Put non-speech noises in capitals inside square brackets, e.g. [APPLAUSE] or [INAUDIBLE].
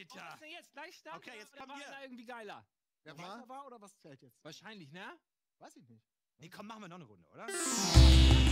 Alter. Was denn jetzt Gleichstand? Okay, jetzt kommen wir. war irgendwie geiler? Wer Nochmal? war oder was zählt jetzt? Wahrscheinlich, ne? Weiß ich nicht. Nee, komm, machen wir noch eine Runde, oder? [LAUGHS]